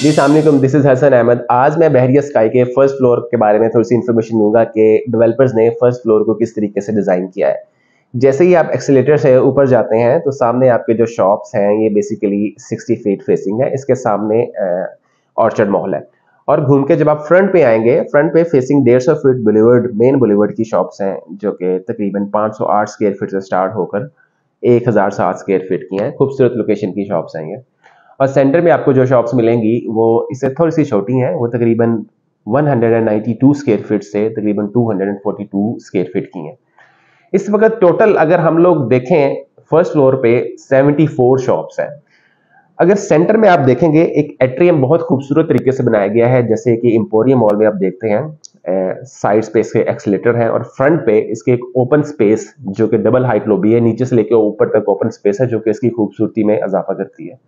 जी, सामने this is Hasan Ahmad आज मैं बहरिया स्काई के फ़र्स्ट फ्लोर के बारे में थोड़ी सी इन्फॉर्मेशन दूँगा कि डेवलपर्स ने फ़र्स्ट फ्लोर को किस तरीके से डिज़ाइन किया है। जैसे ही आप एक्सीटर से ऊपर जाते हैं तो सामने आपके जो शॉप्स हैं, ये बेसिकली 60 फीट फेसिंग है। इसके सामने ऑर्चर्ड मॉल है। और घूम के जब आप फ्रंट पे आएँगे फ्रंट पे फेसिंग डेढ़ सौ फीट बुलेवर्ड मेन बुलेवर्ड की शॉप्स हैं, जो कि तकरीबन 508 स्क्वायर फीट से स्टार्ट होकर 1007 स्क्वायर फीट की हैं। खूबसूरत लोकेशन की शॉप्स हैं ये। और सेंटर में आपको जो शॉप्स मिलेंगी, वो इससे थोड़ी सी छोटी हैं। वो तकरीबन 192 स्क्वायर फीट से तकरीबन 242 स्क्वायर फीट की हैं। इस वक्त टोटल अगर हम लोग देखें फ़र्स्ट फ्लोर पे 74 शॉप्स हैं। अगर सेंटर में आप देखेंगे, एक एट्रियम बहुत खूबसूरत तरीके से बनाया गया है, जैसे कि इंपोरियम मॉल में आप देखते हैं। साइड स्पेस के एक्सीटर हैं और फ्रंट पे इसके एक ओपन स्पेस जो कि डबल हाइट लोबी है, नीचे से लेकर ऊपर तक ओपन स्पेस है, जो कि इसकी खूबसूरती में इजाफा करती है।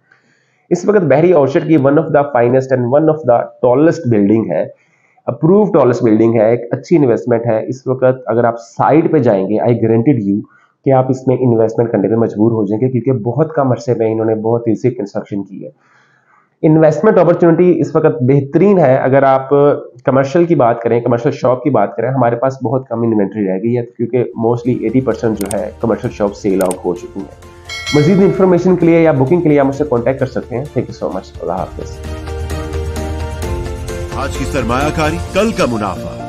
इस वक्त बहरी औशर की one of the finest and one of the tallest building है अप्रूव टॉलेस्ट बिल्डिंग है, एक अच्छी इन्वेस्टमेंट है। इस वक्त अगर आप साइड पे जाएँगे आई गारंटेड यू कि आप इसमें इन्वेस्टमेंट करने में मजबूर हो जाएँगे, क्योंकि बहुत कम अरसे में इन्होंने बहुत ईजी कंस्ट्रक्शन की है। इन्वेस्टमेंट अपॉर्चुनिटी इस वक्त बेहतरीन है। अगर आप कमर्शियल की बात करें कमर्शियल शॉप की बात करें, हमारे पास बहुत कम इन्वेंट्री रह गई है क्योंकि मोस्टली 80 परसेंट जो है कमर्शियल शॉप सेल आउट हो चुकी है। मजीद इंफॉर्मेशन के लिए या बुकिंग के लिए आप मुझसे कॉन्टैक्ट कर सकते हैं। थैंक यू सो मच अल्लाह हाफिज। आज की सरमाकारी कल का मुनाफा।